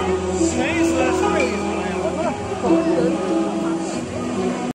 Snake.